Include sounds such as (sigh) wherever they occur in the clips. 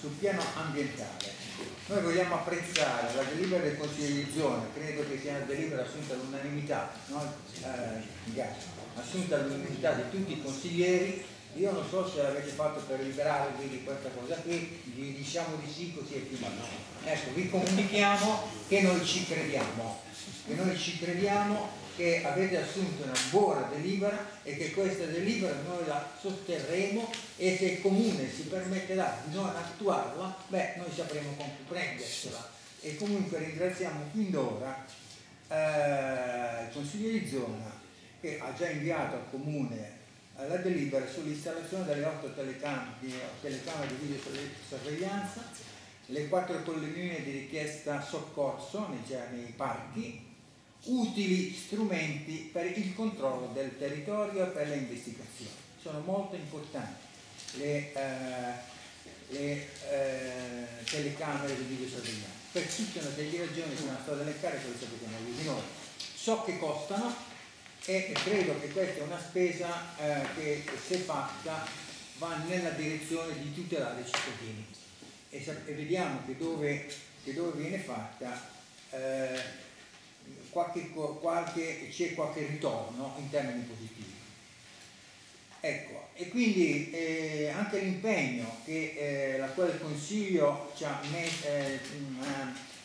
sul piano ambientale. Noi vogliamo apprezzare la delibera del Consiglio di zona, credo che sia una delibera assunta all'unanimità, no? eh, assunta all'unanimità di tutti i consiglieri io non so se l'avete fatto per liberarvi di questa cosa qui, gli diciamo di sì così è finito. Ecco, vi comunichiamo che noi ci crediamo, che noi ci crediamo che avete assunto una buona delibera e che questa delibera noi la sosterremo e se il comune si permetterà di non attuarla, beh, noi sapremo con cui prendersela. E comunque ringraziamo fin d'ora eh, il Consiglio di zona che ha già inviato al comune la delibera sull'installazione delle otto telecamere di, telecamere di videosorveglianza, le quattro colonnine di richiesta soccorso nei, nei parchi, utili strumenti per il controllo del territorio e per le investigazioni. Sono molto importanti le, eh, le eh, telecamere di videosorveglianza. Per tutte una serie di ragioni sono state elencate, che lo sapete meglio di noi. So che costano, e credo che questa è una spesa eh, che se fatta va nella direzione di tutelare i cittadini e, e vediamo che dove, che dove, viene fatta eh, qualche, qualche, c'è qualche ritorno in termini positivi. Ecco, e quindi eh, anche l'impegno che eh, l'attuale Consiglio ci ha, met, eh,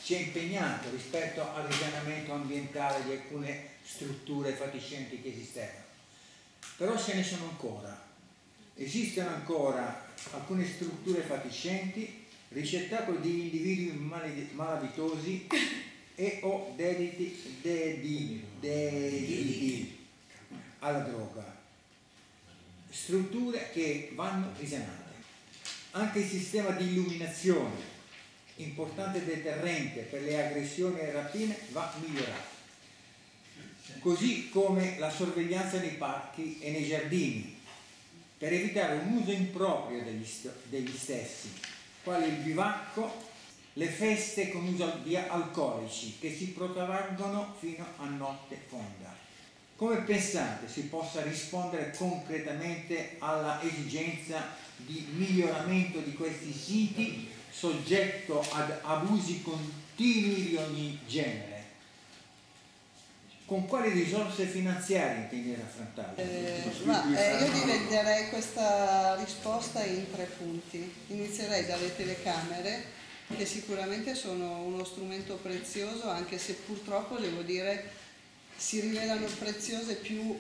ci ha impegnato rispetto al risanamento ambientale di alcune strutture fatiscenti che esistevano. Però ce ne sono ancora. Esistono ancora alcune strutture fatiscenti, ricettacoli di individui malavitosi e o dediti, dediti, dediti alla droga. Strutture che vanno risanate. Anche il sistema di illuminazione, importante deterrente per le aggressioni e rapine, va migliorato così come la sorveglianza nei parchi e nei giardini, per evitare un uso improprio degli, degli stessi, quali il bivacco, le feste con uso di alcolici che si protraggono fino a notte fonda. Come pensate si possa rispondere concretamente alla esigenza di miglioramento di questi siti soggetto ad abusi continui di ogni genere? con quali risorse finanziarie intende affrontare? Eh, eh, io dividerei questa risposta in tre punti. Inizierei dalle telecamere, che sicuramente sono uno strumento prezioso, anche se purtroppo devo dire si rivelano preziose più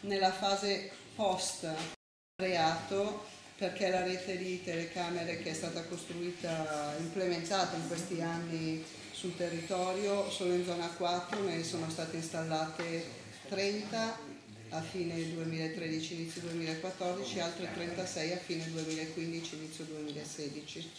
nella fase post reato perché la rete di telecamere che è stata costruita, implementata in questi anni sul territorio, solo in zona 4 ne sono state installate 30 a fine 2013, inizio 2014, altre 36 a fine 2015, inizio 2016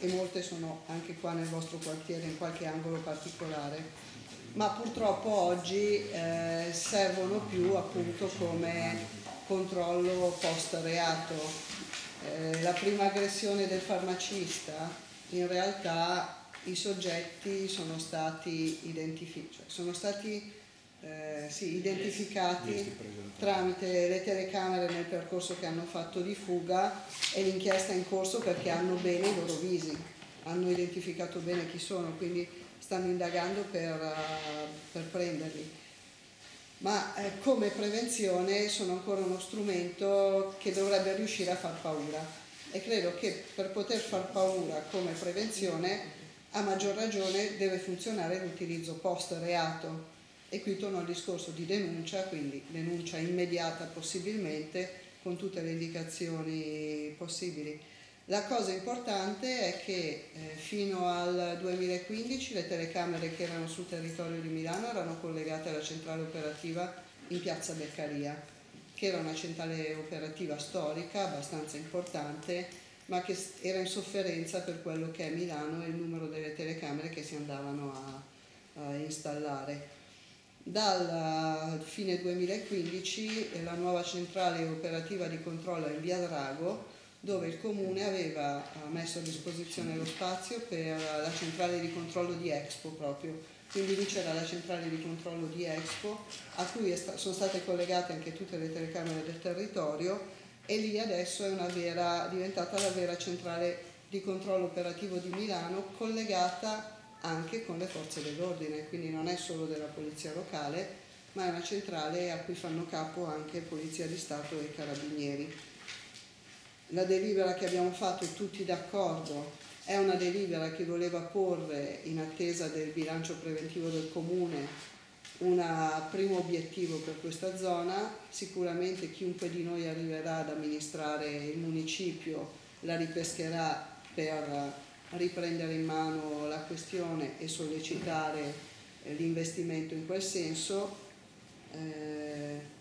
e molte sono anche qua nel vostro quartiere in qualche angolo particolare ma purtroppo oggi eh, servono più appunto come controllo post reato eh, la prima aggressione del farmacista in realtà i soggetti sono stati, identifi cioè sono stati eh, sì, identificati tramite le telecamere nel percorso che hanno fatto di fuga e l'inchiesta è in corso perché hanno bene i loro visi, hanno identificato bene chi sono, quindi stanno indagando per, uh, per prenderli. Ma eh, come prevenzione sono ancora uno strumento che dovrebbe riuscire a far paura e credo che per poter far paura come prevenzione a maggior ragione deve funzionare l'utilizzo post reato e qui torno al discorso di denuncia, quindi denuncia immediata possibilmente con tutte le indicazioni possibili. La cosa importante è che eh, fino al 2015 le telecamere che erano sul territorio di Milano erano collegate alla centrale operativa in piazza Beccaria, che era una centrale operativa storica abbastanza importante ma che era in sofferenza per quello che è Milano e il numero delle telecamere che si andavano a, a installare. Dal fine 2015 la nuova centrale operativa di controllo è in via Drago, dove il comune aveva messo a disposizione lo spazio per la centrale di controllo di Expo proprio. Quindi lì c'era la centrale di controllo di Expo, a cui sono state collegate anche tutte le telecamere del territorio e lì adesso è vera, diventata la vera centrale di controllo operativo di Milano collegata anche con le forze dell'ordine, quindi non è solo della polizia locale, ma è una centrale a cui fanno capo anche Polizia di Stato e Carabinieri. La delibera che abbiamo fatto tutti d'accordo è una delibera che voleva porre in attesa del bilancio preventivo del comune un primo obiettivo per questa zona, sicuramente chiunque di noi arriverà ad amministrare il municipio la ripescherà per riprendere in mano la questione e sollecitare eh, l'investimento in quel senso. Eh,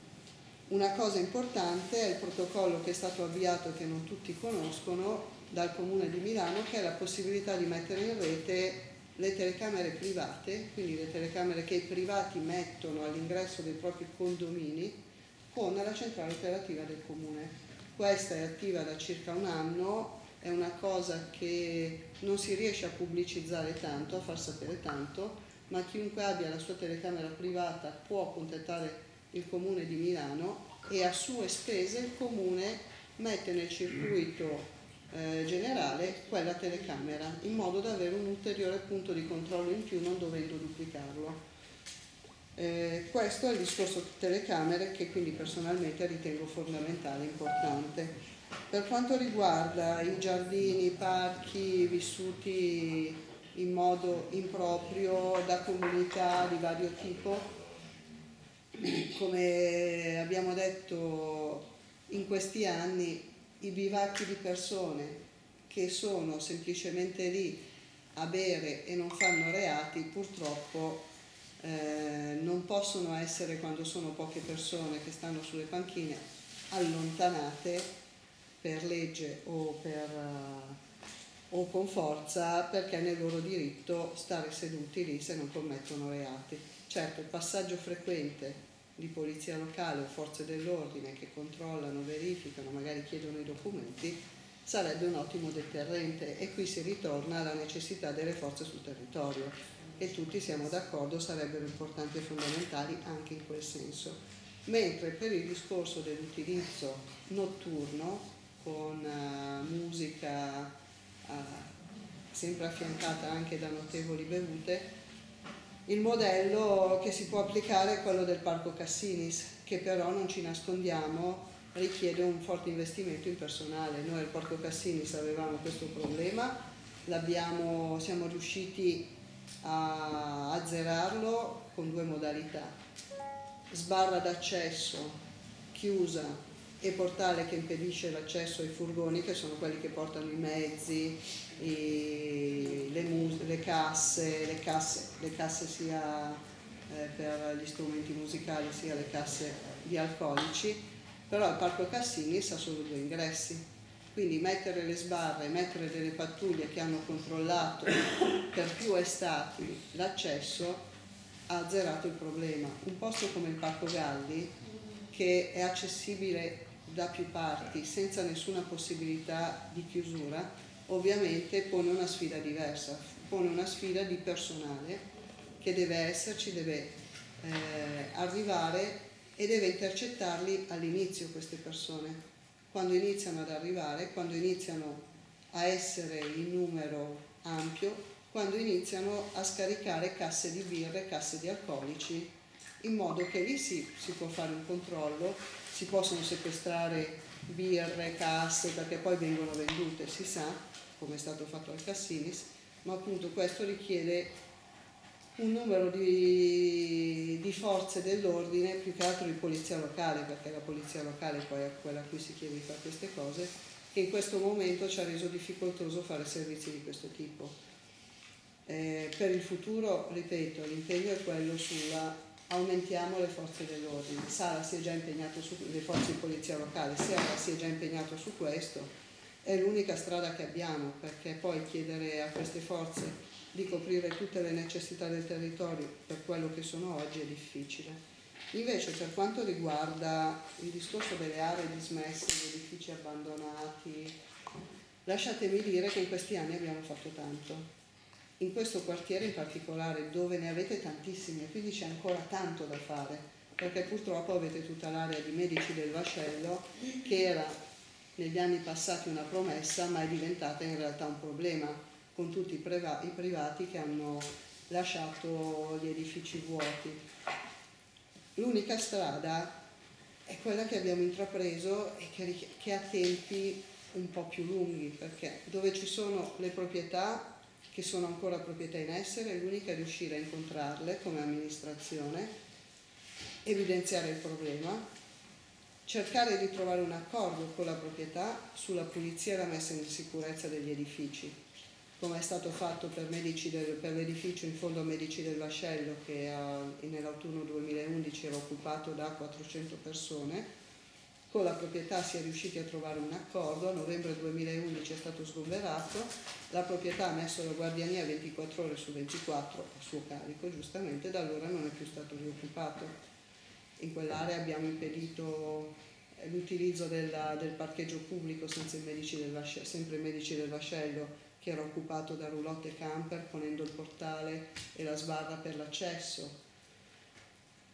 una cosa importante è il protocollo che è stato avviato che non tutti conoscono dal Comune di Milano che è la possibilità di mettere in rete le telecamere private, quindi le telecamere che i privati mettono all'ingresso dei propri condomini con la centrale operativa del comune. Questa è attiva da circa un anno, è una cosa che non si riesce a pubblicizzare tanto, a far sapere tanto, ma chiunque abbia la sua telecamera privata può contattare il comune di Milano e a sue spese il comune mette nel circuito eh, generale quella telecamera in modo da avere un ulteriore punto di controllo in più non dovendo duplicarlo. Eh, questo è il discorso telecamere che quindi personalmente ritengo fondamentale, importante. Per quanto riguarda i giardini, i parchi vissuti in modo improprio da comunità di vario tipo, come abbiamo detto in questi anni i bivacchi di persone che sono semplicemente lì a bere e non fanno reati, purtroppo eh, non possono essere, quando sono poche persone che stanno sulle panchine, allontanate per legge o, per, uh, o con forza perché è nel loro diritto stare seduti lì se non commettono reati. Certo, il passaggio frequente di polizia locale o forze dell'ordine che controllano, verificano, magari chiedono i documenti, sarebbe un ottimo deterrente e qui si ritorna alla necessità delle forze sul territorio e tutti siamo d'accordo sarebbero importanti e fondamentali anche in quel senso. Mentre per il discorso dell'utilizzo notturno con uh, musica uh, sempre affiancata anche da notevoli bevute, il modello che si può applicare è quello del Parco Cassinis, che però non ci nascondiamo richiede un forte investimento in personale. Noi al Parco Cassinis avevamo questo problema, siamo riusciti a azzerarlo con due modalità. Sbarra d'accesso chiusa e portale che impedisce l'accesso ai furgoni, che sono quelli che portano i mezzi, i, le, mus- le, casse, le, casse, le casse sia eh, per gli strumenti musicali sia le casse di alcolici, però il Parco Cassini sa solo due ingressi. Quindi mettere le sbarre, mettere delle pattuglie che hanno controllato per più estati l'accesso ha azzerato il problema. Un posto come il Parco Galli, che è accessibile da più parti senza nessuna possibilità di chiusura, ovviamente pone una sfida diversa, pone una sfida di personale che deve esserci, deve eh, arrivare e deve intercettarli all'inizio queste persone. Quando iniziano ad arrivare, quando iniziano a essere in numero ampio, quando iniziano a scaricare casse di birre, casse di alcolici, in modo che lì sì, si può fare un controllo si possono sequestrare birre, casse, perché poi vengono vendute, si sa, come è stato fatto al Cassinis, ma appunto questo richiede un numero di, di, forze dell'ordine, più che altro di polizia locale, perché la polizia locale poi è quella a cui si chiede di fare queste cose, che in questo momento ci ha reso difficoltoso fare servizi di questo tipo. Eh, per il futuro, ripeto, l'impegno è quello sulla aumentiamo le forze dell'ordine. Sara si è già impegnato su le forze di polizia locale, Sara si è già impegnato su questo, è l'unica strada che abbiamo perché poi chiedere a queste forze di coprire tutte le necessità del territorio per quello che sono oggi è difficile. Invece per quanto riguarda il discorso delle aree dismesse, gli edifici abbandonati, lasciatemi dire che in questi anni abbiamo fatto tanto in questo quartiere in particolare dove ne avete tantissimi quindi c'è ancora tanto da fare perché purtroppo avete tutta l'area di medici del vascello che era negli anni passati una promessa ma è diventata in realtà un problema con tutti i, i privati che hanno lasciato gli edifici vuoti. L'unica strada è quella che abbiamo intrapreso e che, che ha tempi un po' più lunghi, perché dove ci sono le proprietà che sono ancora proprietà in essere, l'unica è riuscire a incontrarle come amministrazione, evidenziare il problema, cercare di trovare un accordo con la proprietà sulla pulizia e la messa in sicurezza degli edifici, come è stato fatto per, del, per l'edificio in fondo a Medici del Vascello che nell'autunno 2011 era occupato da 400 persone. Con la proprietà si è riusciti a trovare un accordo, a novembre 2011 è stato sgomberato, la proprietà ha messo la guardiania 24 ore su 24 a suo carico, giustamente, da allora non è più stato rioccupato. In quell'area abbiamo impedito eh, l'utilizzo della, del parcheggio pubblico senza i medici del Vascello, sempre i medici del Vascello che era occupato da roulotte camper ponendo il portale e la sbarra per l'accesso.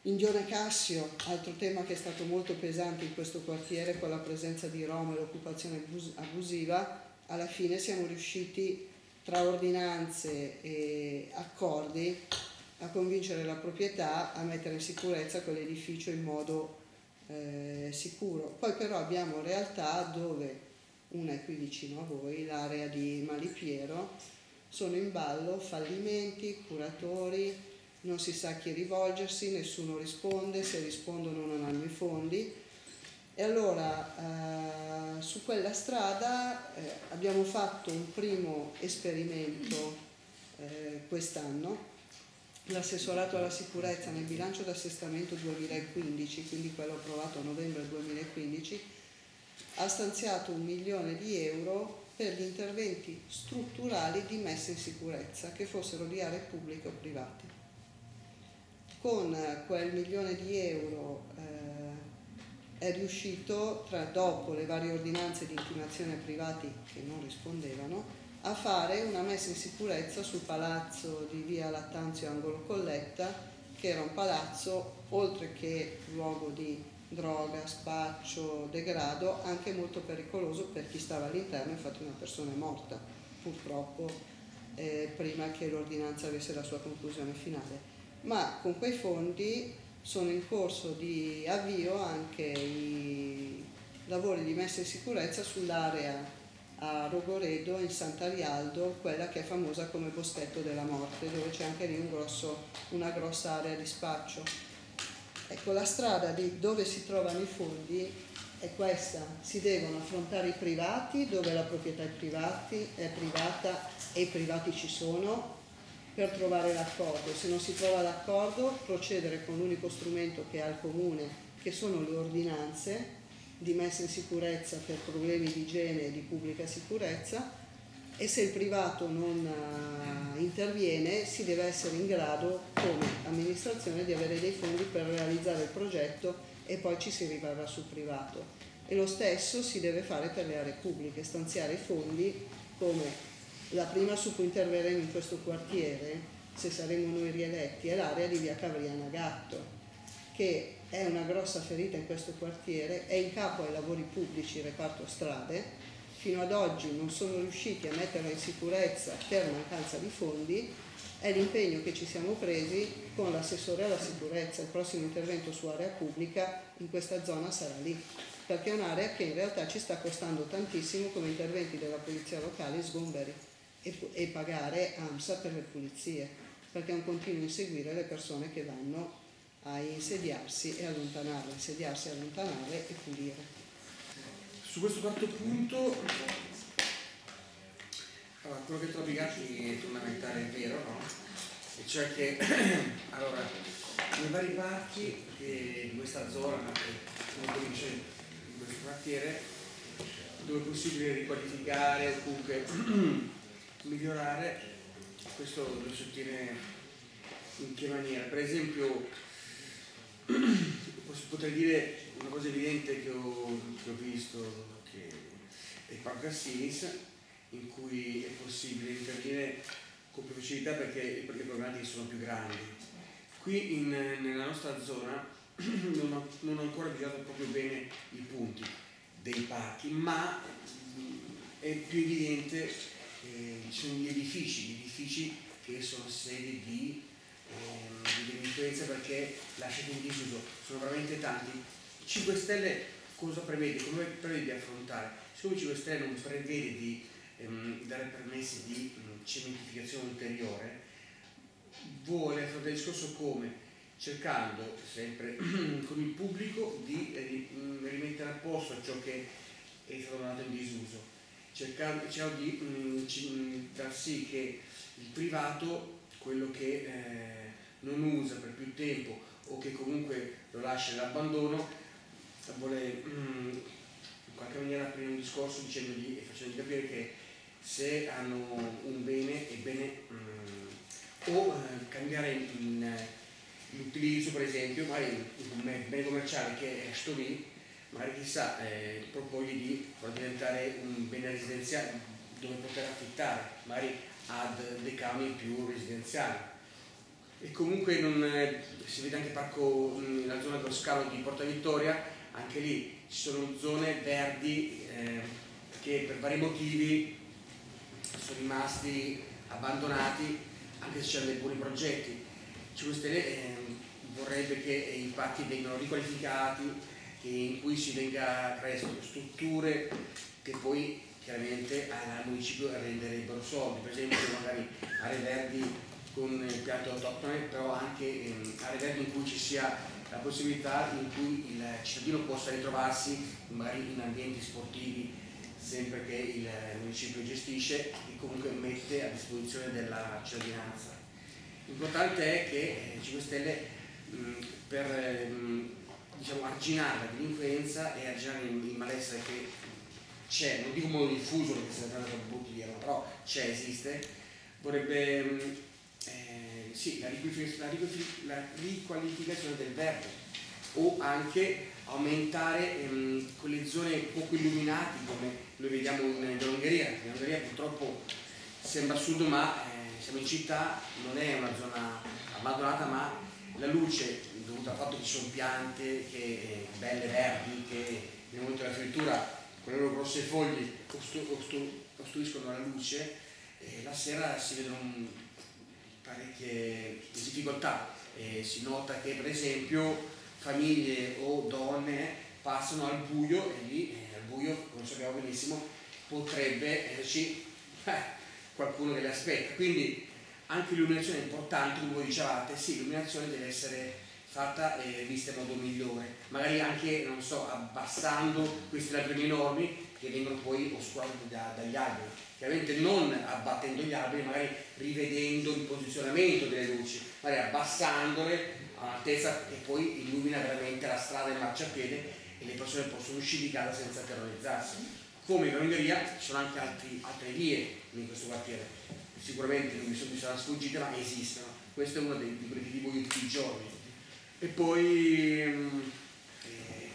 In Dione Cassio, altro tema che è stato molto pesante in questo quartiere con la presenza di Roma e l'occupazione abusiva, alla fine siamo riusciti tra ordinanze e accordi a convincere la proprietà a mettere in sicurezza quell'edificio in modo eh, sicuro. Poi però abbiamo realtà dove, una è qui vicino a voi, l'area di Malipiero, sono in ballo fallimenti, curatori, non si sa a chi rivolgersi, nessuno risponde, se rispondono non hanno i fondi. E allora eh, su quella strada eh, abbiamo fatto un primo esperimento eh, quest'anno l'assessorato alla sicurezza nel bilancio d'assestamento 2015, quindi quello approvato a novembre 2015, ha stanziato un milione di euro per gli interventi strutturali di messa in sicurezza, che fossero di aree pubbliche o private. Con quel milione di euro eh, è riuscito, tra, dopo le varie ordinanze di intimazione privati che non rispondevano, a fare una messa in sicurezza sul palazzo di via Lattanzio Angolo Colletta, che era un palazzo, oltre che luogo di droga, spaccio, degrado, anche molto pericoloso per chi stava all'interno, infatti una persona è morta, purtroppo, eh, prima che l'ordinanza avesse la sua conclusione finale. Ma con quei fondi sono in corso di avvio anche i lavori di messa in sicurezza sull'area a Rogoredo in Sant'Arialdo, quella che è famosa come Boschetto della Morte, dove c'è anche lì un grosso, una grossa area di spaccio. Ecco, la strada di dove si trovano i fondi è questa, si devono affrontare i privati dove la proprietà è, privati, è privata e i privati ci sono per trovare l'accordo. Se non si trova l'accordo, procedere con l'unico strumento che ha il comune, che sono le ordinanze, di messa in sicurezza per problemi di igiene e di pubblica sicurezza e se il privato non uh, interviene si deve essere in grado come amministrazione di avere dei fondi per realizzare il progetto e poi ci si rivarrà sul privato. E lo stesso si deve fare per le aree pubbliche, stanziare fondi come la prima su cui interverremo in questo quartiere, se saremo noi rieletti, è l'area di via Cavriana Gatto, che è una grossa ferita in questo quartiere, è in capo ai lavori pubblici, reparto strade, fino ad oggi non sono riusciti a metterla in sicurezza per mancanza di fondi, è l'impegno che ci siamo presi con l'assessore alla sicurezza, il prossimo intervento su area pubblica in questa zona sarà lì, perché è un'area che in realtà ci sta costando tantissimo come interventi della polizia locale sgomberi e, e pagare AMSA per le pulizie, perché è un continuo inseguire le persone che vanno a insediarsi e allontanarle, insediarsi e allontanarle e pulire. Su questo quarto punto, allora, quello che trovi Gatti è fondamentale, è vero, no? E cioè che (clears throat) allora, nei vari parchi di questa zona, in questo quartiere, dove è possibile riqualificare o comunque (clears throat) migliorare, questo lo sostiene in che maniera? Per esempio (clears throat) potrei dire una cosa evidente che ho, che ho visto, che è Assinis, in cui è possibile intervenire con più facilità perché, perché le problematiche sono più grandi. Qui in, nella nostra zona (clears throat) non ho, non ho ancora visionato proprio bene i punti. dei parchi, ma è più evidente eh, sono gli edifici, gli edifici che sono sedi di, eh, di delinquenza perché lasciati in disuso, sono veramente tanti. 5 Stelle cosa prevede? Come prevede di affrontare? Siccome 5 Stelle non prevede di ehm, dare permessi di mh, cementificazione ulteriore, vuole affrontare il discorso come? Cercando sempre (clears throat) con il pubblico di eh, rimettere a posto ciò che è stato dato in disuso, cercando, cercando di mh, far sì che il privato, quello che eh, non usa per più tempo o che comunque lo lascia all'abbandono, vuole mh, in qualche maniera aprire un discorso dicendogli e facendogli capire che se hanno un bene è bene mh, o eh, cambiare in, l'utilizzo per esempio magari un bene commerciale che è sto lì magari chissà eh, proponi di farlo diventare un bene residenziale dove poter affittare magari ad dei canoni più residenziali. E comunque non, eh, si vede anche parco nella zona dello scalo di Porta Vittoria anche lì ci sono zone verdi eh, che per vari motivi sono rimasti abbandonati anche se c'erano dei buoni progetti. 5 Stelle eh, vorrebbe che i parchi vengano riqualificati in cui si venga creare strutture che poi chiaramente al municipio renderebbero soldi, per esempio magari aree verdi con piante autoctone, però anche ehm, aree verdi in cui ci sia la possibilità in cui il cittadino possa ritrovarsi magari in ambienti sportivi sempre che il municipio gestisce e comunque mette a disposizione della cittadinanza. L'importante è che 5 eh, Stelle per mh, diciamo, arginare la delinquenza e arginare il, il malessere che c'è, non dico modo diffuso perché se ne troppo brutti dirlo, però c'è, esiste, vorrebbe eh, sì, la, la, riqualificazione del verde o anche aumentare ehm, quelle zone poco illuminate come noi vediamo in, in Ungheria. In Ungheria purtroppo sembra assurdo ma eh, siamo in città, non è una zona abbandonata ma la luce dovuta al fatto che ci sono piante che, eh, belle verdi che nel momento della frittura con le loro grosse foglie costruiscono la luce e la sera si vedono parecchie difficoltà. E si nota che per esempio famiglie o donne passano al buio e lì eh, al buio, come sappiamo benissimo, potrebbe esserci eh, qualcuno che le aspetta. Quindi anche l'illuminazione è importante, come voi dicevate, sì, l'illuminazione deve essere fatta e vista in modo migliore, magari anche, non so, abbassando questi alberi enormi che vengono poi oscurati da, dagli alberi. Chiaramente non abbattendo gli alberi, magari rivedendo il posizionamento delle luci, magari abbassandole a un'altezza che poi illumina veramente la strada in marciapiede e le persone possono uscire di casa senza terrorizzarsi. Come in Ungheria ci sono anche altri, altre vie in questo quartiere, sicuramente non mi sono, mi sono sfuggite ma esistono. Questo è uno dei, di quelli che vivo io tutti i giorni e poi mm, eh,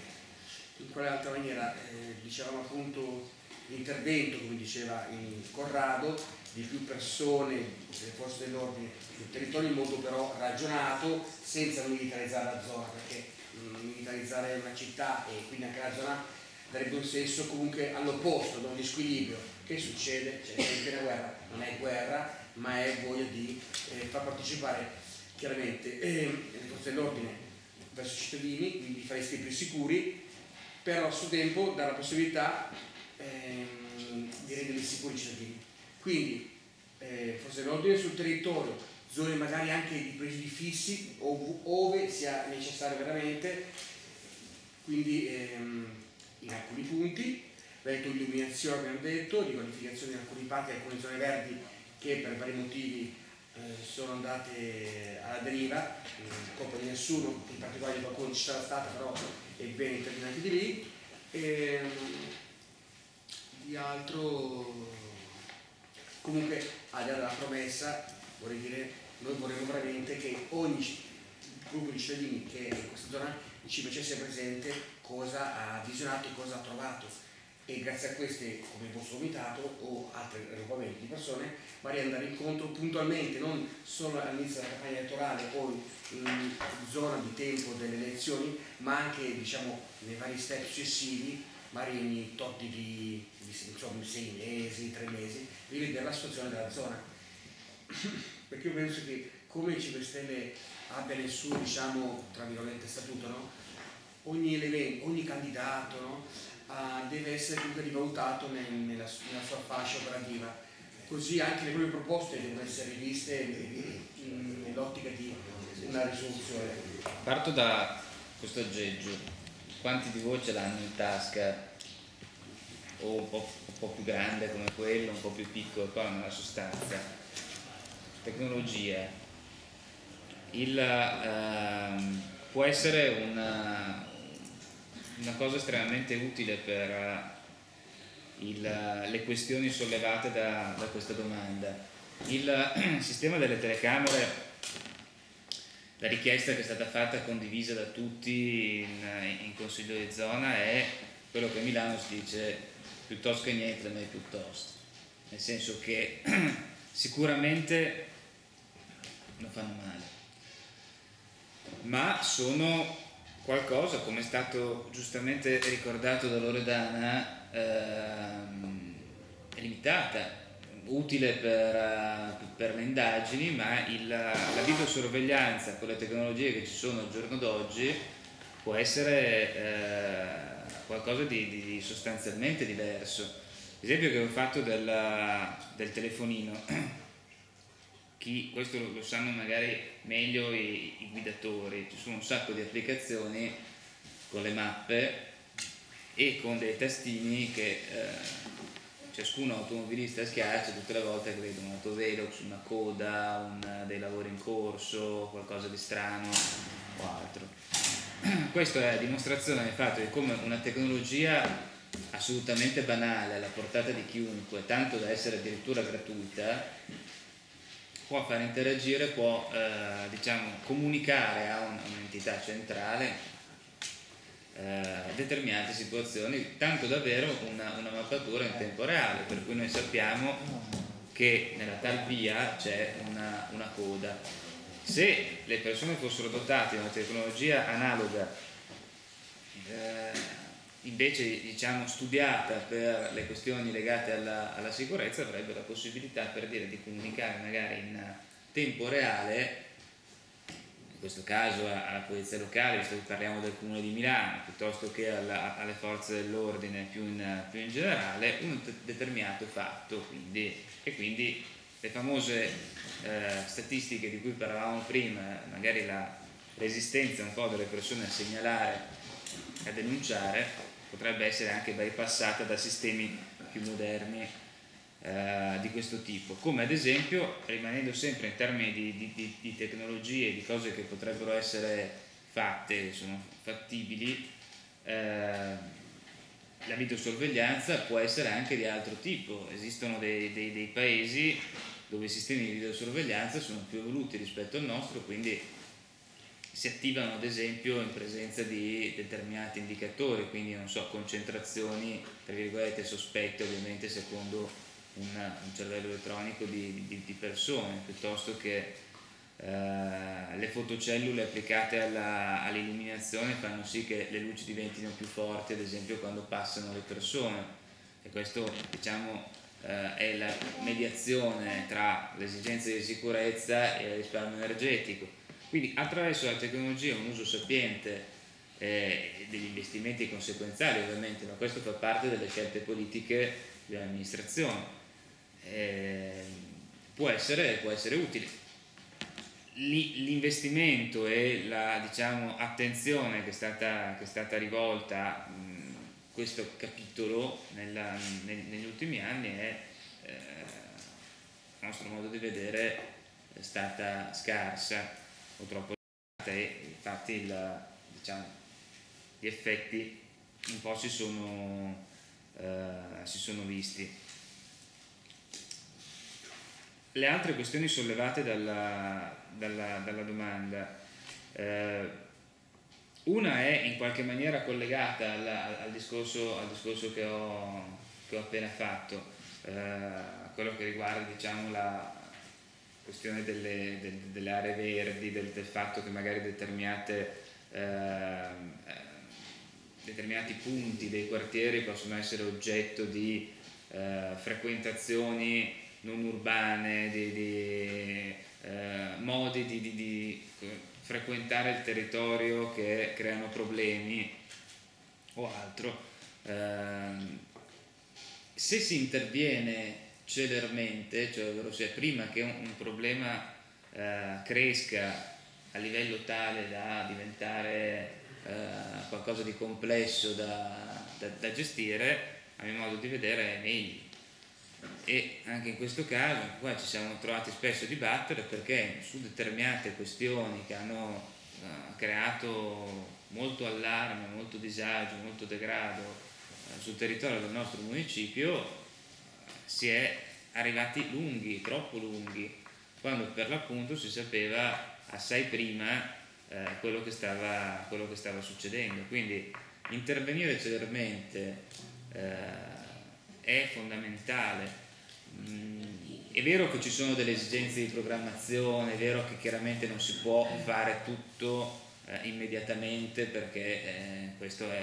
in quale altra maniera eh, dicevamo appunto l'intervento, come diceva Corrado, di più persone delle forze dell'ordine sul territorio in modo però ragionato senza militarizzare la zona perché mm, militarizzare una città e quindi anche la zona darebbe un senso comunque all'opposto, da un squilibrio. Che succede? Cioè, se la guerra non è guerra ma è voglia di eh, far partecipare chiaramente eh, le forze dell'ordine verso i cittadini, quindi fare iscritti più sicuri, però allo stesso tempo dare la possibilità ehm, di renderli sicuri i cittadini. Quindi eh, forze dell'ordine sul territorio, zone magari anche di presidi fissi ov ove sia necessario veramente, quindi ehm, in alcuni punti, detto illuminazione abbiamo detto, riqualificazione in alcuni parti, alcune zone verdi che per vari motivi sono andate alla deriva, non colpa di nessuno, in particolare di qualcuno ci sarà stata, però è bene intervenire di lì. E, ehm, di altro, comunque, al di là della promessa, vorrei dire, noi vorremmo veramente che ogni gruppo di cittadini che in questa zona ci facesse presente cosa ha visionato e cosa ha trovato e grazie a queste, come il vostro comitato o altri raggruppamenti di persone, magari andare incontro puntualmente, non solo all'inizio della campagna elettorale o in zona di tempo delle elezioni, ma anche diciamo, nei vari step successivi magari ogni tot di, di insomma, sei mesi, tre mesi, rivedere la situazione della zona. (coughs) Perché io penso che come il 5 Stelle abbia nel suo, diciamo, tra virgolette, statuto, no? ogni, elemento, ogni candidato no? Uh, deve essere comunque rivalutato nel, nella, nella, sua fascia operativa. Così anche le proprie proposte devono essere riviste nell'ottica di una risoluzione. Parto da questo aggeggio. Quanti di voi ce l'hanno in tasca? O un po', un po più grande come quello, un po' più piccolo, però nella sostanza. Tecnologia. Il, ehm, può essere una, una cosa estremamente utile per eh, il, le questioni sollevate da, da questa domanda. Il (clears throat) sistema delle telecamere la richiesta che è stata fatta condivisa da tutti in, in, Consiglio di zona è quello che Milano si dice piuttosto che niente, ma è piuttosto. Nel senso che (clears throat) sicuramente non fanno male, ma sono qualcosa, come è stato giustamente ricordato da Loredana, ehm, è limitata, utile per, per le indagini, ma il, la videosorveglianza con le tecnologie che ci sono al giorno d'oggi può essere eh, qualcosa di, di, sostanzialmente diverso. L'esempio che ho fatto del, del telefonino, chi, questo lo, lo sanno magari meglio i, i, guidatori, ci sono un sacco di applicazioni con le mappe e con dei tastini che eh, ciascuno automobilista schiaccia tutte le volte che vede un autovelox, una coda, un, dei lavori in corso, qualcosa di strano o altro. (clears throat) Questo è a dimostrazione del fatto di come una tecnologia assolutamente banale, alla portata di chiunque, tanto da essere addirittura gratuita, può far interagire, può eh, diciamo, comunicare a un'entità centrale eh, determinate situazioni, tanto davvero una, una, mappatura in tempo reale, per cui noi sappiamo che nella tal via c'è una, una coda. Se le persone fossero dotate di una tecnologia analoga, eh, invece diciamo, studiata per le questioni legate alla, alla, sicurezza avrebbe la possibilità per dire di comunicare magari in tempo reale in questo caso alla polizia locale, visto che parliamo del comune di Milano, piuttosto che alla, alle forze dell'ordine più in, più in generale, un determinato fatto. Quindi, e quindi le famose eh, statistiche di cui parlavamo prima, magari la resistenza un po' delle persone a segnalare, a denunciare, potrebbe essere anche bypassata da sistemi più moderni eh, di questo tipo, come ad esempio, rimanendo sempre in termini di, di, di tecnologie, di cose che potrebbero essere fatte, sono fattibili, eh, la videosorveglianza può essere anche di altro tipo, esistono dei, dei, dei paesi dove i sistemi di videosorveglianza sono più evoluti rispetto al nostro, quindi si attivano ad esempio in presenza di determinati indicatori, quindi non so, concentrazioni, tra virgolette, sospette ovviamente secondo un, un cervello elettronico di, di, di, persone, piuttosto che eh, le fotocellule applicate alla, all'illuminazione fanno sì che le luci diventino più forti, ad esempio quando passano le persone. E questo diciamo eh, è la mediazione tra le esigenze di sicurezza e il risparmio energetico quindi attraverso la tecnologia un uso sapiente eh, degli investimenti conseguenziali ovviamente, ma questo fa parte delle scelte politiche dell'amministrazione. Eh, può, essere, può essere utile. L'investimento e la diciamo, attenzione che è stata, che è stata rivolta a questo capitolo nella, nel, negli ultimi anni è, eh, a nostro modo di vedere, è stata scarsa o troppo e infatti il, diciamo, gli effetti un po' si sono, eh, si sono visti. Le altre questioni sollevate dalla, dalla, dalla domanda, eh, una è in qualche maniera collegata alla, al, discorso, al, discorso, che ho, che ho appena fatto, eh, quello che riguarda diciamo, la, questione delle, del, delle aree verdi, del, del, fatto che magari determinate eh, determinati punti dei quartieri possono essere oggetto di eh, frequentazioni non urbane, di, di eh, modi di, di, di, frequentare il territorio che creano problemi o altro. Eh, se si interviene celermente, cioè ossia prima che un, un problema eh, cresca a livello tale da diventare eh, qualcosa di complesso da, da, da, gestire, a mio modo di vedere è meglio. E anche in questo caso, qua ci siamo trovati spesso a dibattere perché su determinate questioni che hanno eh, creato molto allarme, molto disagio, molto degrado eh, sul territorio del nostro municipio, si è arrivati lunghi, troppo lunghi, quando per l'appunto si sapeva assai prima eh, quello, che stava, quello, che stava, succedendo. Quindi intervenire celermente eh, è fondamentale. Mm, è vero che ci sono delle esigenze di programmazione, è vero che chiaramente non si può fare tutto eh, immediatamente perché eh, questo è,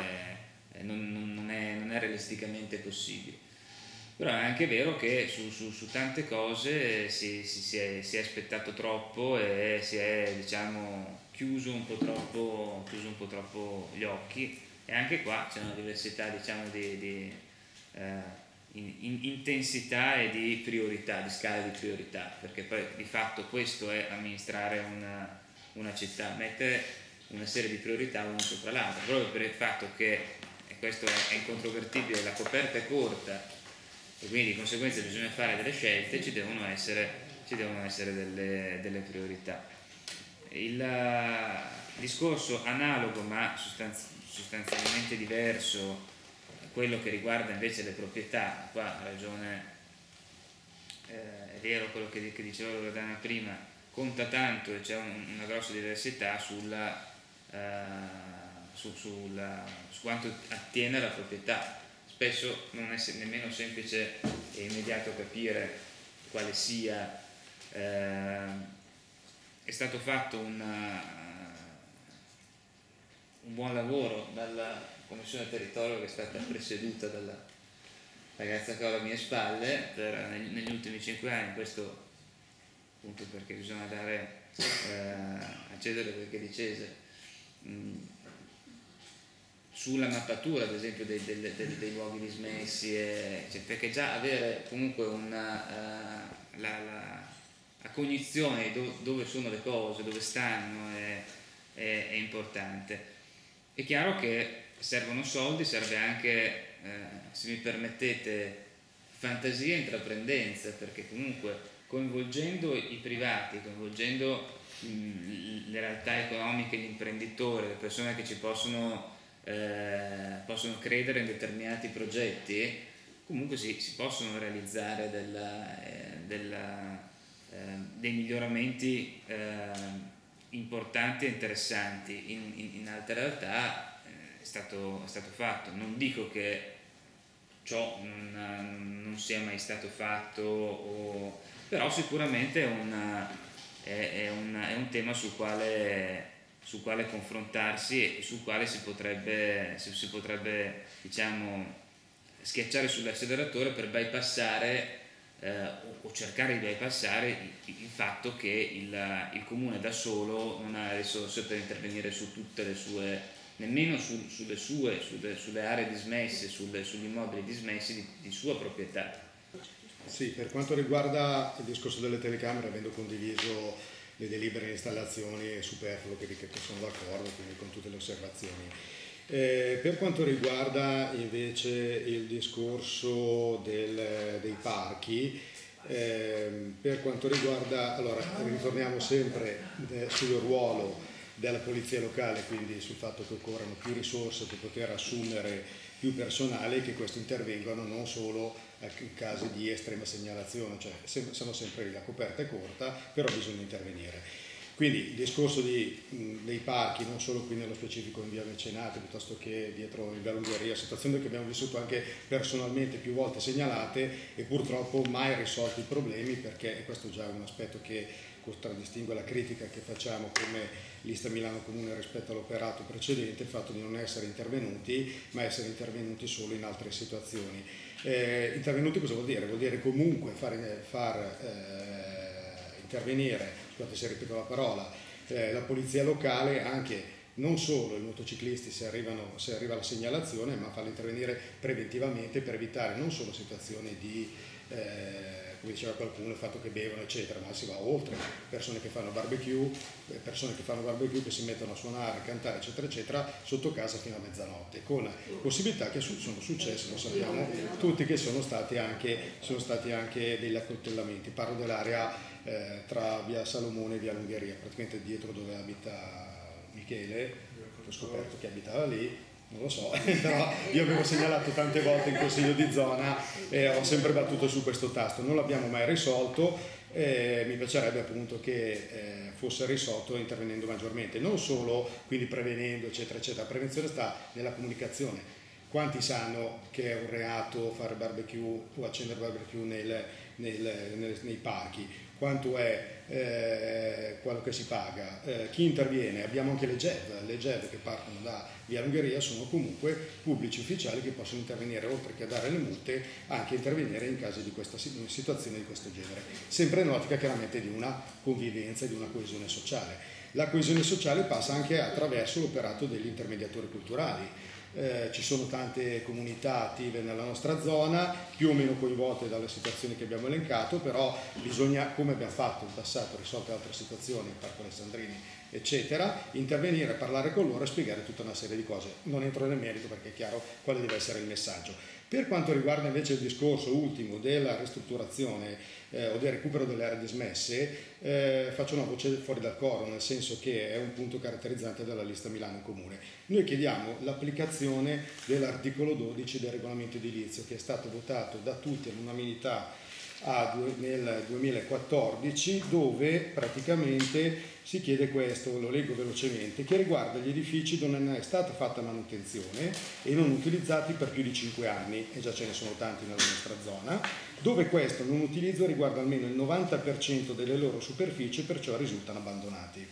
non, non, è, non è realisticamente possibile però è anche vero che su, su, su tante cose si, si, si, è, si, è, aspettato troppo e si è diciamo, chiuso, un troppo, chiuso, un po troppo, gli occhi. E anche qua c'è una diversità diciamo, di, di eh, in, in intensità e di priorità, di scala di priorità, perché poi di fatto questo è amministrare una, una città, mettere una serie di priorità una sopra l'altra, proprio per il fatto che, e questo è, è incontrovertibile, la coperta è corta e quindi di conseguenza bisogna fare delle scelte, ci devono essere, ci devono essere delle, delle, priorità. Il uh, discorso analogo ma sostanzi sostanzialmente diverso, quello che riguarda invece le proprietà, qua ha ragione, eh, è vero quello che, che diceva Loredana prima, conta tanto e c'è un, una grossa diversità sulla, uh, su, sulla, su quanto attiene alla proprietà spesso non è nemmeno semplice e immediato capire quale sia. Eh, è stato fatto una, un buon lavoro dalla Commissione Territorio che è stata presieduta dalla ragazza che ho alle mie spalle per, negli, negli, ultimi cinque anni, questo appunto perché bisogna dare eh, a Cesare perché di Cesare. Mm, sulla mappatura ad esempio dei, dei, dei, dei luoghi dismessi, e, cioè, perché già avere comunque una, uh, la, la, la, cognizione di do, dove sono le cose, dove stanno è, è, è, importante. È chiaro che servono soldi, serve anche, uh, se mi permettete, fantasia e intraprendenza, perché comunque coinvolgendo i privati, coinvolgendo mh, le realtà economiche, gli imprenditori, le persone che ci possono eh, possono credere in determinati progetti, comunque si, si possono realizzare della, eh, della, eh, dei miglioramenti eh, importanti e interessanti. In, in, in altre realtà eh, è stato, è, stato, fatto. Non dico che ciò non, non sia mai stato fatto, o, però sicuramente è, una, è, una, è un tema sul quale su quale confrontarsi e sul quale si potrebbe, si potrebbe diciamo, schiacciare sull'acceleratore per bypassare eh, o cercare di bypassare il, il fatto che il, il, comune da solo non ha risorse per intervenire su tutte le sue, nemmeno su, sulle sue, sulle, sulle, aree dismesse, sulle, sugli immobili dismessi di, di sua proprietà. Sì, per quanto riguarda il discorso delle telecamere, avendo condiviso le delibere e installazioni è superfluo che, che sono d'accordo quindi con tutte le osservazioni. Eh, per quanto riguarda invece il discorso del, dei parchi, eh, per quanto riguarda, allora ritorniamo sempre eh, sul ruolo della polizia locale, quindi sul fatto che occorrano più risorse per poter assumere più personale e che questi intervengano non solo casi di estrema segnalazione, cioè siamo sempre lì, la coperta è corta, però bisogna intervenire. Quindi il discorso di, dei parchi, non solo qui nello specifico in via Mecenate, piuttosto che dietro in via Lungheria, situazioni che abbiamo vissuto anche personalmente più volte segnalate e purtroppo mai risolti i problemi perché, e questo già è un aspetto che contraddistingue la critica che facciamo come lista Milano Comune rispetto all'operato precedente, il fatto di non essere intervenuti, ma essere intervenuti solo in altre situazioni. Eh, intervenuti cosa vuol dire? Vuol dire comunque far, far eh, intervenire scusate se ripeto la parola, eh, la polizia locale anche non solo i motociclisti se, arrivano, se arriva la segnalazione, ma farli intervenire preventivamente per evitare non solo situazioni di, eh, come diceva qualcuno, il fatto che bevono, eccetera, ma si va oltre, persone che fanno barbecue, eh, persone che fanno barbecue che si mettono a suonare, a cantare, eccetera, eccetera, sotto casa fino a mezzanotte, con possibilità che sono successe, lo sappiamo tutti, che sono stati anche, sono stati anche degli accoltellamenti. Parlo dell'area eh, tra via Salomone e via Lungheria, praticamente dietro dove abita Michele, ho scoperto che abitava lì, non lo so, (laughs) però io avevo segnalato tante volte in consiglio di zona e ho sempre battuto su questo tasto, non l'abbiamo mai risolto. Eh, mi piacerebbe appunto che eh, fosse risolto intervenendo maggiormente, non solo quindi prevenendo eccetera eccetera, la prevenzione sta nella comunicazione. Quanti sanno che è un reato fare barbecue o accendere barbecue nel, nel, nel, nei parchi? Quanto è eh, quello che si paga. Eh, chi interviene? Abbiamo anche le GEV, le GEV che partono da via Ungheria sono comunque pubblici ufficiali che possono intervenire oltre che a dare le multe, anche intervenire in casi di questa situazione di questo genere, sempre in ottica chiaramente di una convivenza e di una coesione sociale. La coesione sociale passa anche attraverso l'operato degli intermediatori culturali eh, ci sono tante comunità attive nella nostra zona, più o meno coinvolte dalle situazioni che abbiamo elencato, però bisogna, come abbiamo fatto in passato, risolte altre situazioni, il Parco Alessandrini, eccetera, intervenire, parlare con loro e spiegare tutta una serie di cose. Non entro nel merito perché è chiaro quale deve essere il messaggio. Per quanto riguarda invece il discorso ultimo della ristrutturazione eh, o del recupero delle aree dismesse, eh, faccio una voce fuori dal coro, nel senso che è un punto caratterizzante della lista Milano Comune. Noi chiediamo l'applicazione dell'articolo 12 del regolamento edilizio che è stato votato da tutti all'unanimità nel 2014 dove praticamente si chiede questo, lo leggo velocemente, che riguarda gli edifici dove non è stata fatta manutenzione e non utilizzati per più di 5 anni, e già ce ne sono tanti nella nostra zona, dove questo non utilizzo riguarda almeno il 90% delle loro superfici e perciò risultano abbandonati.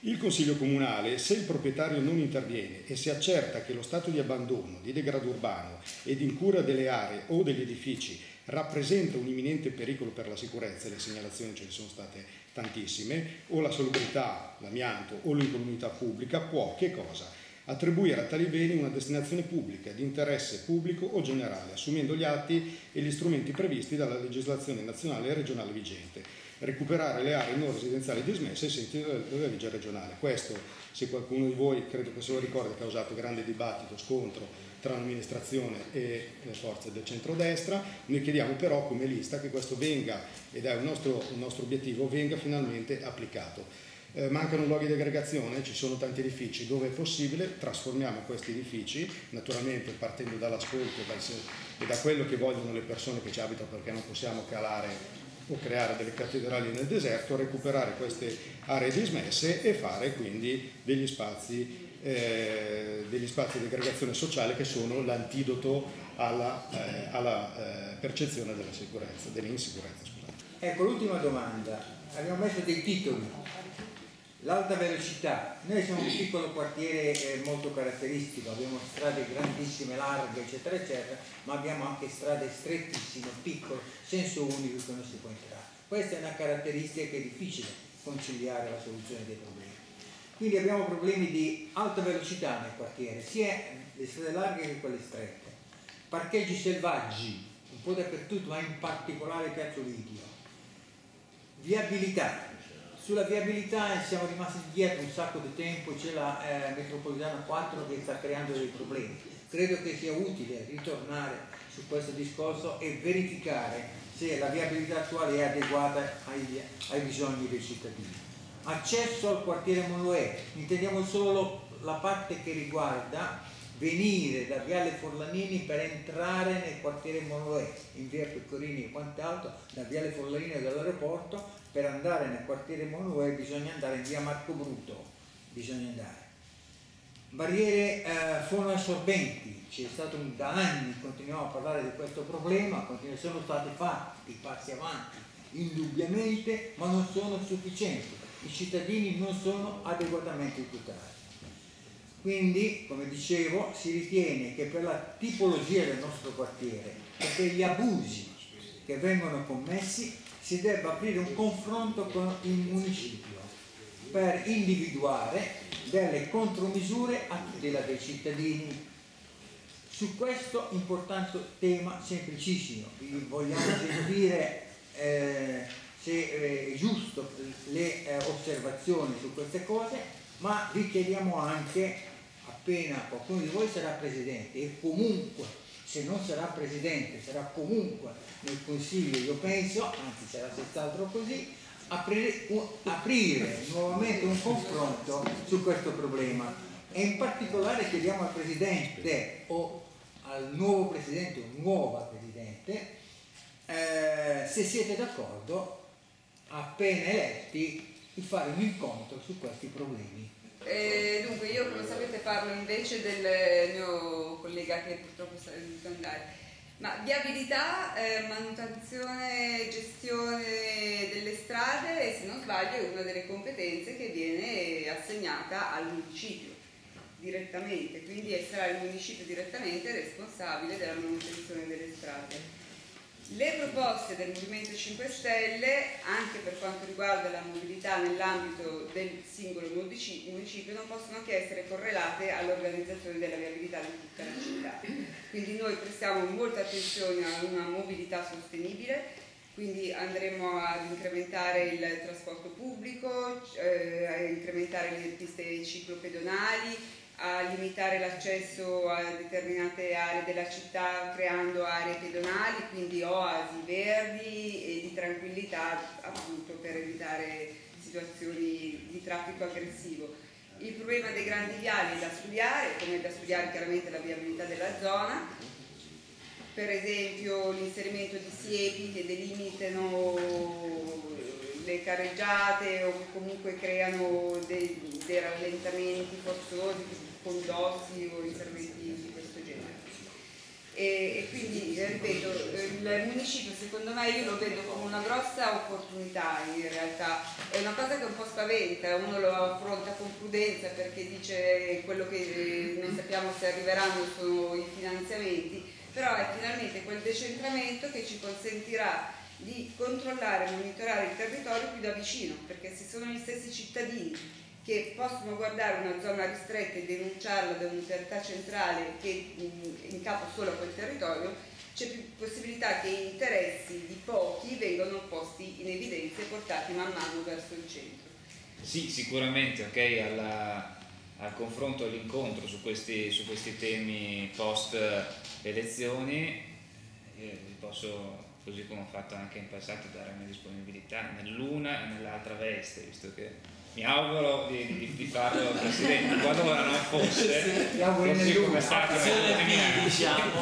Il Consiglio Comunale, se il proprietario non interviene e si accerta che lo stato di abbandono, di degrado urbano ed incura delle aree o degli edifici rappresenta un imminente pericolo per la sicurezza, le segnalazioni ce ne sono state tantissime, o la salubrità, l'amianto o l'incolumità pubblica, può che cosa? Attribuire a tali beni una destinazione pubblica di interesse pubblico o generale, assumendo gli atti e gli strumenti previsti dalla legislazione nazionale e regionale vigente. Recuperare le aree non residenziali dismesse ai sensi della legge regionale. Questo, se qualcuno di voi credo che se lo ricorda, ha causato grande dibattito, scontro tra l'amministrazione e le forze del centrodestra. Noi chiediamo però come lista che questo venga, ed è un nostro, un nostro obiettivo, venga finalmente applicato. Eh, mancano luoghi di aggregazione, ci sono tanti edifici, dove è possibile trasformiamo questi edifici, naturalmente partendo dall'ascolto e da quello che vogliono le persone che ci abitano perché non possiamo calare o creare delle cattedrali nel deserto, recuperare queste aree dismesse e fare quindi degli spazi eh, degli spazi di aggregazione sociale che sono l'antidoto alla, eh, alla eh, percezione dell'insicurezza. Scusate. Ecco l'ultima domanda, abbiamo messo dei titoli, l'alta velocità, noi siamo un piccolo quartiere eh, molto caratteristico, abbiamo strade grandissime, larghe eccetera eccetera, ma abbiamo anche strade strettissime, piccole, senso unico che non si può entrare. Questa è una caratteristica che è difficile conciliare la soluzione dei problemi. Quindi abbiamo problemi di alta velocità nel quartiere, sia le strade larghe che quelle strette. Parcheggi selvaggi, un po' dappertutto, ma in particolare Piazzo Lidio. Viabilità. Sulla viabilità siamo rimasti dietro un sacco di tempo, c'è la eh, metropolitana 4 che sta creando dei problemi. Credo che sia utile ritornare su questo discorso e verificare se la viabilità attuale è adeguata ai, ai bisogni dei cittadini accesso al quartiere Monloè, intendiamo solo la parte che riguarda venire da Viale Forlanini per entrare nel quartiere Monoè, in via Pecorini e quant'altro, da Viale Forlanini dall'aeroporto, per andare nel quartiere Monoè bisogna andare in via Marco Bruto, bisogna andare. Barriere eh, fonoassorbenti, c'è stato un, da anni, continuiamo a parlare di questo problema, sono stati fatti passi avanti indubbiamente, ma non sono sufficienti, i cittadini non sono adeguatamente tutati. Quindi, come dicevo, si ritiene che per la tipologia del nostro quartiere e per gli abusi che vengono commessi si debba aprire un confronto con il municipio per individuare delle contromisure a tutela dei cittadini. Su questo importante tema semplicissimo, vogliamo sentire eh, se eh, è giusto le eh, osservazioni su queste cose, ma vi chiediamo anche, appena qualcuno di voi sarà presidente e comunque se non sarà presidente sarà comunque nel consiglio, io penso, anzi sarà senz'altro così, aprire, aprire nuovamente un confronto su questo problema e in particolare chiediamo al Presidente o al nuovo Presidente o nuova Presidente eh, se siete d'accordo appena eletti di fare un incontro su questi problemi. Eh, dunque io come sapete parlo invece del mio collega che purtroppo sta dovuto andare ma viabilità, eh, manutenzione gestione delle strade se non sbaglio è una delle competenze che viene assegnata al municipio direttamente, quindi sarà il municipio direttamente responsabile della manutenzione delle strade. Le proposte del Movimento 5 Stelle, anche per quanto riguarda la mobilità nell'ambito del singolo municipio, non possono che essere correlate all'organizzazione della viabilità di tutta la città. Quindi noi prestiamo molta attenzione a una mobilità sostenibile, quindi andremo ad incrementare il trasporto pubblico, eh, a incrementare le piste ciclopedonali, a limitare l'accesso a determinate aree della città creando aree pedonali, quindi oasi verdi e di tranquillità appunto per evitare situazioni di traffico aggressivo. Il problema dei grandi viali è da studiare, come è da studiare chiaramente la viabilità della zona, per esempio l'inserimento di siepi che delimitano le carreggiate o comunque creano dei, dei rallentamenti forzosi condossi o interventi di questo genere. E, e, quindi, ripeto, il municipio secondo me io lo vedo come una grossa opportunità in realtà, è una cosa che un po' spaventa, uno lo affronta con prudenza perché dice quello che non sappiamo se arriveranno sono i finanziamenti, però è finalmente quel decentramento che ci consentirà di controllare e monitorare il territorio più da vicino, perché se sono gli stessi cittadini che possono guardare una zona ristretta e denunciarla da un'autorità centrale che in capo solo a quel territorio, c'è più possibilità che gli interessi di pochi vengano posti in evidenza e portati man mano verso il centro. Sì, sicuramente, ok, alla, al confronto, all'incontro su questi, su questi temi post elezioni, eh, posso, così come ho fatto anche in passato, dare una disponibilità nell'una e nell'altra veste, visto che mi auguro di, di, di farlo presidente quando non fosse sì, così come stato diciamo.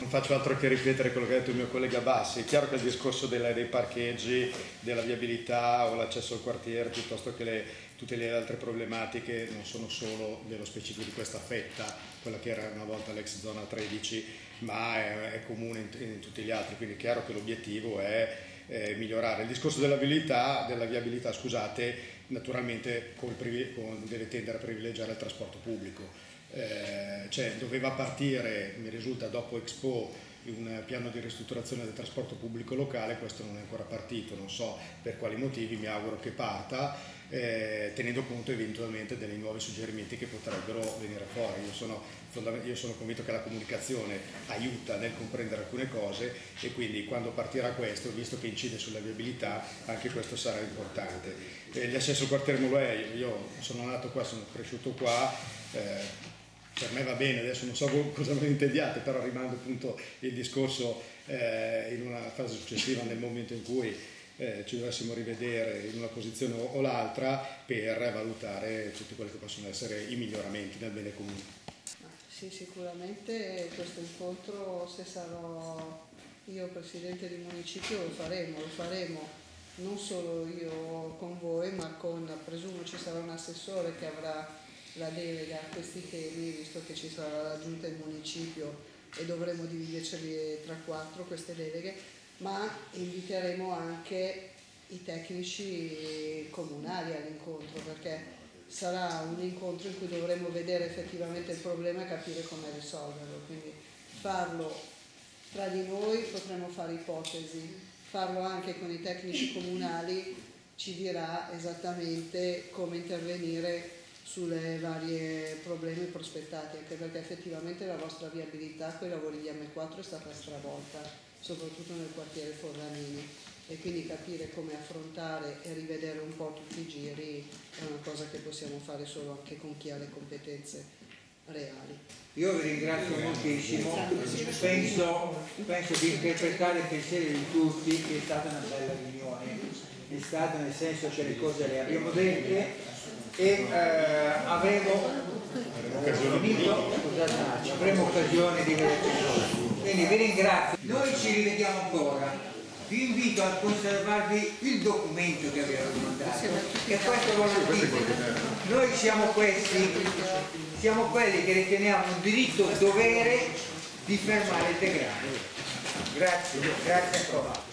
non faccio altro che ripetere quello che ha detto il mio collega Bassi. È chiaro che il discorso della, dei parcheggi della viabilità o l'accesso al quartiere piuttosto che le, tutte le altre problematiche non sono solo dello specifico di questa fetta quella che era una volta l'ex zona 13 ma è, è comune in, in tutti gli altri. Quindi è chiaro che l'obiettivo è eh, migliorare. Il discorso della viabilità, della viabilità scusate, naturalmente con, con, deve tendere a privilegiare il trasporto pubblico. Eh, cioè, doveva partire, mi risulta, dopo Expo un piano di ristrutturazione del trasporto pubblico locale, questo non è ancora partito, non so per quali motivi, mi auguro che parta, eh, tenendo conto eventualmente dei nuovi suggerimenti che potrebbero venire fuori. Io sono, io sono, convinto che la comunicazione aiuta nel comprendere alcune cose e quindi quando partirà questo, visto che incide sulla viabilità, anche questo sarà importante. Eh, l'accesso al quartiere Mulei, io sono nato qua, sono cresciuto qua, eh, per me va bene, adesso non so cosa voi intendiate, però rimando appunto il discorso eh, in una fase successiva nel momento in cui eh, ci dovessimo rivedere in una posizione o, l'altra per valutare tutti quelli che possono essere i miglioramenti nel bene comune. Sì, sicuramente questo incontro, se sarò io Presidente di Municipio, lo faremo, lo faremo non solo io con voi, ma con, presumo ci sarà un assessore che avrà la delega a questi temi, visto che ci sarà la giunta in municipio e dovremo dividerceli tra quattro queste deleghe, ma inviteremo anche i tecnici comunali all'incontro perché sarà un incontro in cui dovremo vedere effettivamente il problema e capire come risolverlo. Quindi farlo tra di noi potremo fare ipotesi, farlo anche con i tecnici comunali ci dirà esattamente come intervenire sulle varie problemi prospettati, anche perché effettivamente la vostra viabilità con i lavori di M4 è stata stravolta, soprattutto nel quartiere Forlanini e quindi capire come affrontare e rivedere un po' tutti i giri è una cosa che possiamo fare solo anche con chi ha le competenze reali. Io vi ringrazio moltissimo, penso, penso di interpretare il pensiero di tutti che è stata una bella riunione, è stata nel senso che le cose le abbiamo dette e eh, avevo finito, avremo occasione di vederci. Quindi vi ringrazio, noi ci rivediamo ancora. Vi invito a conservarvi il documento che abbiamo mandato. E questo lo noi siamo questi siamo quelli che riteniamo un diritto dovere di fermare il degrado. Grazie grazie ancora